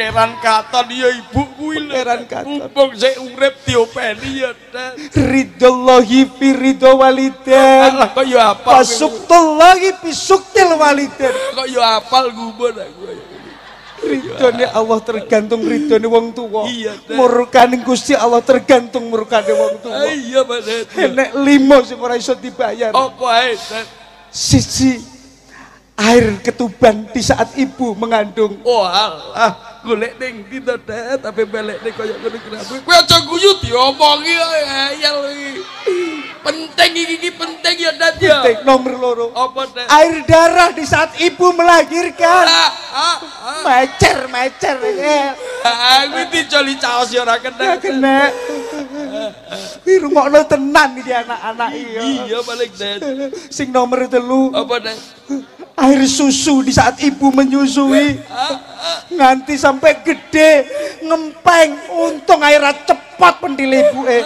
Pangeran Katon ya ibu kuwi lho. Pangeran Katon. Mumpung sik urip diopeni ya, Tet. Ridallahi fi ridho waliden. Lah kok ya apal. Pasuktullahi fi suktil waliden. Kok ya apal gumun aku. Ridhone Allah tergantung ridhone wong tuwa. Iya, Tet. Murkaning Gusti Allah tergantung murkane wong tuwa. Ah, Iya, Pak Tet. Enek limo sing ora iso dibayar. Apa ae, Tet? Siji air ketuban di saat ibu mengandung. Oh, alah. Golek ning ndi to? Tapi balik ning koyo ngene kenapa? Kowe aja guyu diomongi ae ayel iki. Penting iki iki penting ya, Tet ya. Titik nomor loro. Apa, Tet? Air darah di saat ibu melahirkan. Ah, ah, ah. Mecer, mecer. eh. Ah, kuwi dicoli caos ya ora kena. Ya kena. Kuwi rungokno tenan iki anak-anak iya. Iya, balik Tet. Sing nomor telu, Apa, Tet? Air susu di saat ibu menyusui. Nganti sampai gede, ngempeng. Untung airnya cepat pentil ibu eh.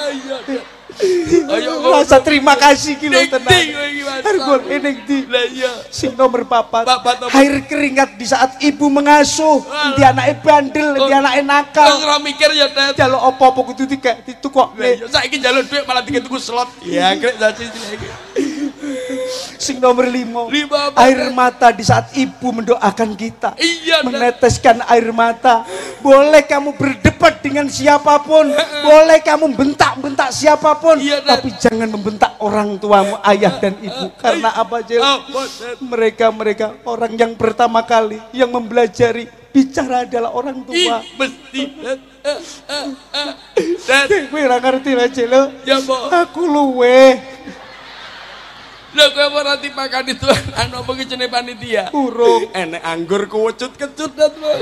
Rasa terima kasih kilo Ning tenan. ndi kowe iki, Mas? Hargol ini di Lah iya. sing nomor papat. Air keringat di saat ibu mengasuh. Di anaknya bandel, di anaknya Wis nakal. ora mikir ya, Tet. Jaluk opo-opo kudu tiga ditukok. Lah iya, saiki njaluk dhuwit malah dikit tuku slot. Ya, krek iki. Sing nomor lima. Lima Air mata di saat ibu mendoakan kita. Iya. Meneteskan air mata. Boleh kamu berdebat dengan siapa pun. Boleh kamu bentak-bentak siapa pun. Iya, tapi jangan membentak orang tuamu, ayah dan ibu. Karena apa, Jel? Apa, Tet? Mereka-mereka orang yang pertama kali yang mempelajari bicara adalah orang Ih, tua. mesti, Kowe ora ngerti lah, Jel. ya. Aku luwe Lho kowe apa nanti makan itu anu apa ki jenenge panitia? urung. Enek anggur kewecut kecut dat Mbok.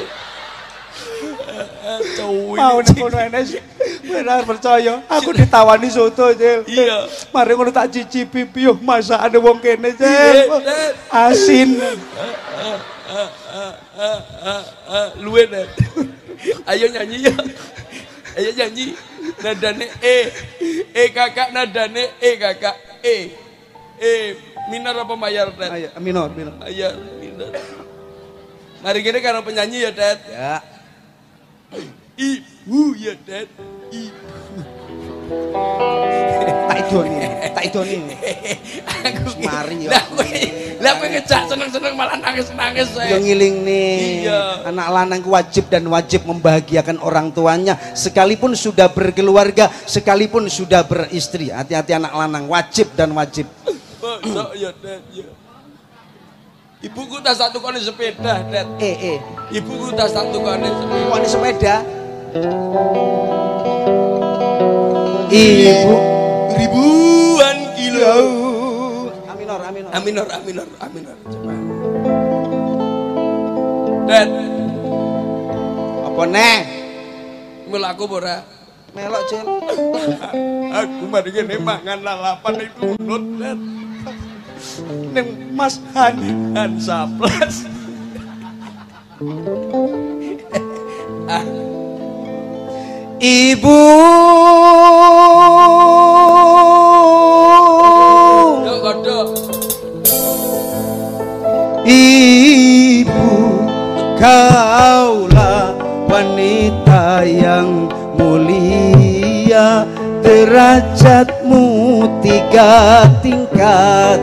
Cuwi. Mau nek ngono enes. Benar percaya. Aku ditawani soto, Jel. Iya. Mari ngono tak cicipi piyo masakane wong kene, Iya, Jel. Tet. Asin. Luwe Tet. Ayo nyanyi ya. Ayo nyanyi. Nadane E. E kakak nadane E kakak. E. E minor apa mayor Tet? Ayo, minor, minor. Mayor minor. Mari gini karena penyanyi ya Tet. Ya. Ibu ya Tet. Ibu. Tak idoni, tak idoni. Aku Mari, yo. Lah kowe lah kowe ngejak seneng-seneng malah nangis-nangis Yo saya. ngiling nih. Iya. Anak lanang wajib dan wajib membahagiakan orang tuanya sekalipun sudah berkeluarga, sekalipun sudah beristri. Hati-hati anak lanang wajib dan wajib. Masa ya Tet ya. Ibuku tak satu kali sepeda, Tet. Eh, eh. Ibuku tak satu kali sepeda. Wani sepeda. Ibu Ribuan kilo. Aminor, aminor. Aminor, aminor, aminor. Coba. Tet, Apa neh? melaku ora. Melok cel. Aku mari kene mangan lalapan itu nut. Neng Mas Han. Han saplas. Ibu. Yo kodok. Ibu kaulah wanita yang mulia derajatmu tiga tingkat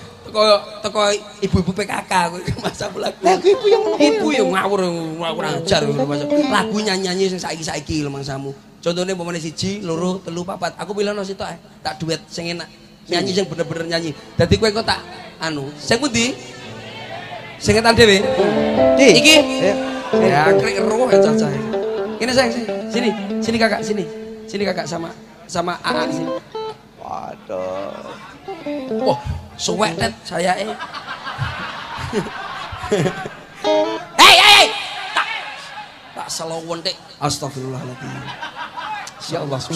teko teko ibu-ibu PKK kuwi Mas aku lagu. Lagu ibu yang ngono Ibu yang ngawur ngawur ajar. Lagu nyanyi-nyanyi sing saiki-saiki lho mangsamu. Contohnya umpamane siji, loro, telu, papat. Aku pilihno sitok ae. Tak duet sing enak. Nyanyi sing bener-bener nyanyi. Dadi kowe kok tak anu, sing pundi? Sing ngetan dhewe. Iki. Ya. Ya, krek roh ya cacah. Ini sayang, sini. Sini, sini kakak, sini. Sini kakak sama sama AA sini. Waduh. Wah, suwek tet saya eh. Hei, hei. Tak tak selowon tek. Astagfirullahaladzim. Ya Allah. Oh,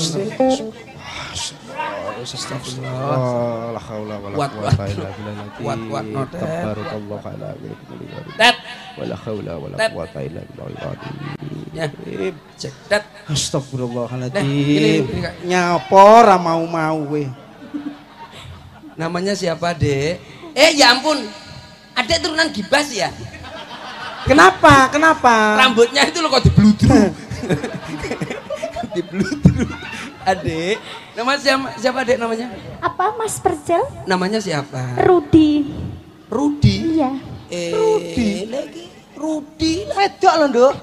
Astagfirullahaladzim. Nyapa ora mau-mau we. Namanya siapa, Dek? Eh, ya ampun. Adek turunan gibas ya? Kenapa? Kenapa? Rambutnya itu lo kok dibludru. dibludru. Adek. Nama siapa, siapa adek namanya? Apa Mas Percel? Namanya siapa? Rudi. Rudi. Iya. Eh, Rudi. lagi. Rudi. lah. Wedok lho, Nduk.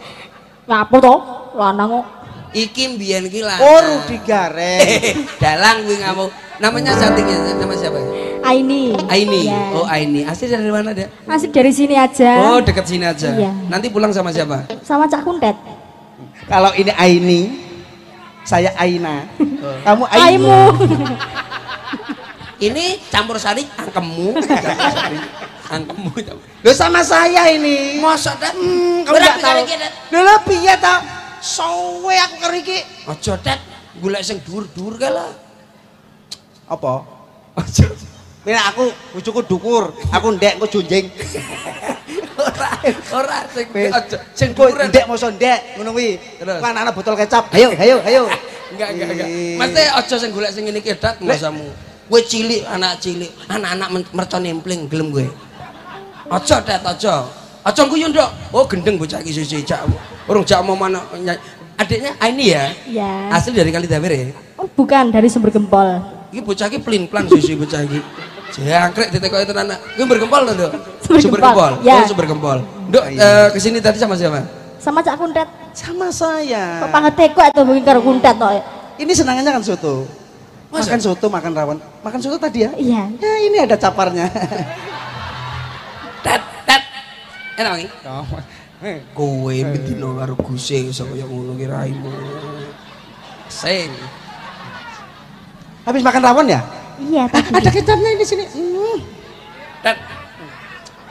Ngapa toh? Lanang kok. Iki mbiyen ki lah. Oh, Rudi Gareng. Dalang kuwi ngamuk. Namanya cantiknya nama siapa? Aini. Aini. Iya. Oh, Aini. Asli dari mana, Dek? Masih dari sini aja. Oh, dekat sini aja. Iya. Nanti pulang sama siapa? Sama Cak Kuntet. Kalau ini Aini, saya Aina. Kamu Aini. Aimu. Ini campur sari angkemmu. Angkemmu. Loh sama saya ini. Masa dat? Hmm, kamu Berapa nggak tahu. kali kita? Lho lho piye ta? Sowe aku karo iki. Aja dat. Golek sing dhuwur-dhuwur kae lah. Apa? Aja. Mira aku bojoku dukur, aku ndek engko junjing. Ora, ora sing aja sing dhuwur. ndek mosok ndek ngono kuwi. Kan anak botol kecap. Ayo, ayo, ayo. Enggak, enggak, enggak. Mesti aja sing golek sing ngene iki dat ngosamu. Kowe cilik, anak cilik, anak-anak men- merco nempling gelem kowe. Aja dat aja. Aja guyu ndok. Oh gendeng bocah iki sisi jak. Urung jak mau mana ny- Adiknya Aini ya? Ya. Asli dari Kalidawir ya? Oh, bukan dari sumber gempol. Iki bocah iki plin-plan sisi bocah iki. Jangkrik ditekoki tenan. Kuwi bergempol to, Nduk? Sumber gempol, ya. Oh, sumber gempol. Nduk, eh, ke sini tadi sama siapa? Sama Cak Kuntet. Sama saya. Kok pangeteko atau mungkin karo Kuntet toh. Ini senangannya kan soto. Masa? Makan soto, makan rawon. Makan soto tadi ya? Iya. Ya ini ada caparnya. Tet, Enak iki? Kowe bedino karo Guse iso kaya ngono ki raimu. Sing. Habis makan rawon ya? Iya tadi. Ada kecapnya di sini. Hmm. Tet.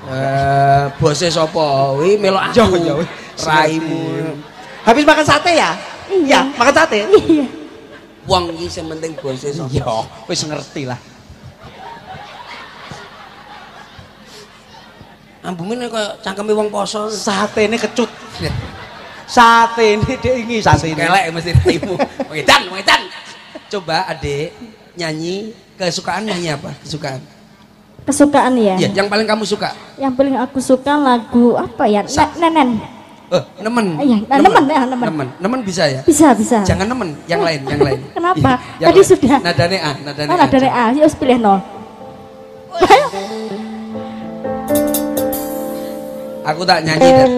Eh, bose sapa? Wi melok aku. Jauh, jauh. Raimu. Habis makan sate ya? Iya. makan sate. Iya. Wong iki sing penting bose sapa? Iya, wis ngerti lah. Ambumu nek kaya cangkeme wong poso. Sate ini kecut. Sate ini dia ini sate ini. Kelek mesti raimu. Wengedan, wengedan. Coba Adik nyanyi kesukaan nyanyi apa? Kesukaan. Kesukaan ya. Iya, yang paling kamu suka. Yang paling aku suka lagu apa ya? Nenen. Eh, nemen. Iya, nah, nemen, ya, nemen. Nemen. Nemen bisa ya? Bisa, bisa. Jangan nemen, yang lain, yang lain. Kenapa? Iya, yang Tadi lain. sudah. Nadane A, nadane Oh, A. ada A. Ya wis pilih no. Aku tak nyanyi dan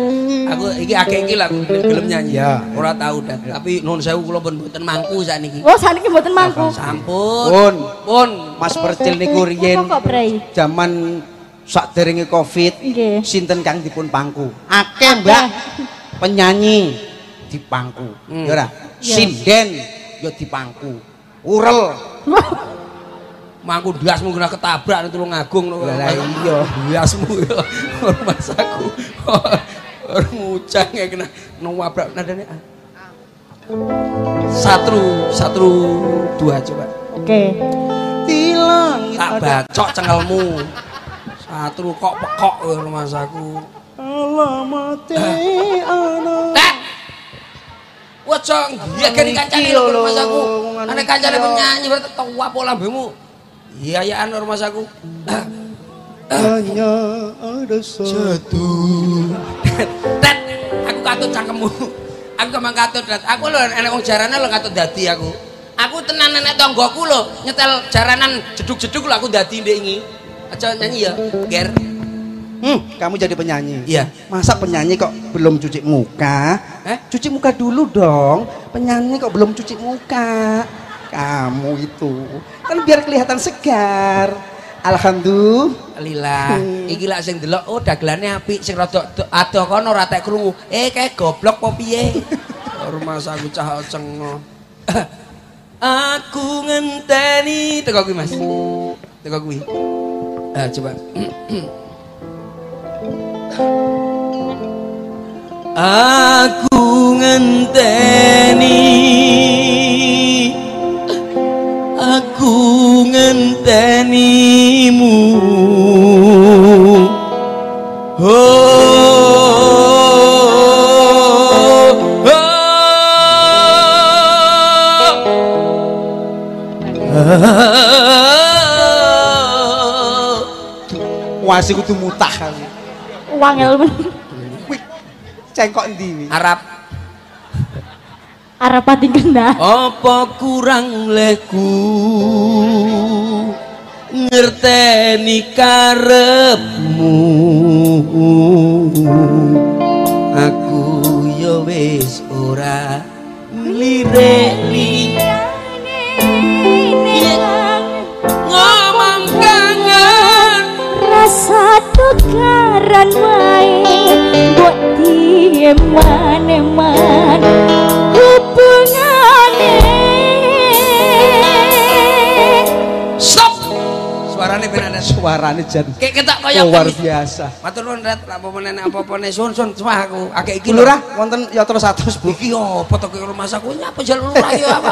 aku iki akeh iki lah gelem nyanyi. Ya. Ora tahu dan tapi nuwun sewu kula pun mboten mangku sakniki. Oh, saniki mboten mangku. Sampun. Pun. Pun. Mas Percil niku riyen Kok Bray? zaman sakderenge Covid Nggih. sinten kang dipun pangku? Akeh, Mbak. Penyanyi dipangku. Hmm. Ya ora? Sinden ya dipangku. Urel. mangku ndasmu kena ketabrak nang tulung agung lho. Lah iya, ndasmu ya. Mas aku. Ngucang ya kena nuwabrak nadane. Ah. Satru, satru dua coba. Oke. Hilang tak bacok cengelmu. Satru kok pekok ngono mas aku. Alamat eh. ana. Wajah, iya kan kancane kancane mas aku. Ana kancane nyanyi berarti tua pola lambemu. Iya ya anu mas aku. Hanya ada satu. Tet, aku katut cangkemmu. Aku kemang katut, Tet. Aku lho enek wong jaranan lho katut dadi aku. Aku tenan nenek tonggoku lho, nyetel jaranan jeduk-jeduk lho aku dadi ndek iki. Aja nyanyi ya, Ger. Hmm, kamu jadi penyanyi. Iya. Masa penyanyi kok belum cuci muka? Eh? Cuci muka dulu dong. Penyanyi kok belum cuci muka? Kamu itu kan biar kelihatan segar. Alhamdulillah. Lila, iki lak sing delok oh dagelane apik sing rada do- ado kono ora tek krungu. Eh kayak goblok apa piye? Rumah aku cah cengo. Aku ngenteni teko kuwi Mas. Teko kuwi. Ah coba. Aku ngenteni Wasi kudu mutah aku. Wangel men. Cengkok endi iki? Arab. Arab ati gendah. Apa kurang leku? Ngerteni karepmu. Aku yo wis ora lirik Rasa tukaran wae buat diem maneman hubungane stop! Suarane ben ada Suarane jan kayak ketak koyo luar kemis. biasa. matur nuwun rat. Lak apa nenek apa-apa ne sun sun suah aku. Akeh iki lurah wonten ya terus atus Bu. iki opo to ke rumah saku? Nyapa jalur lurah ya apa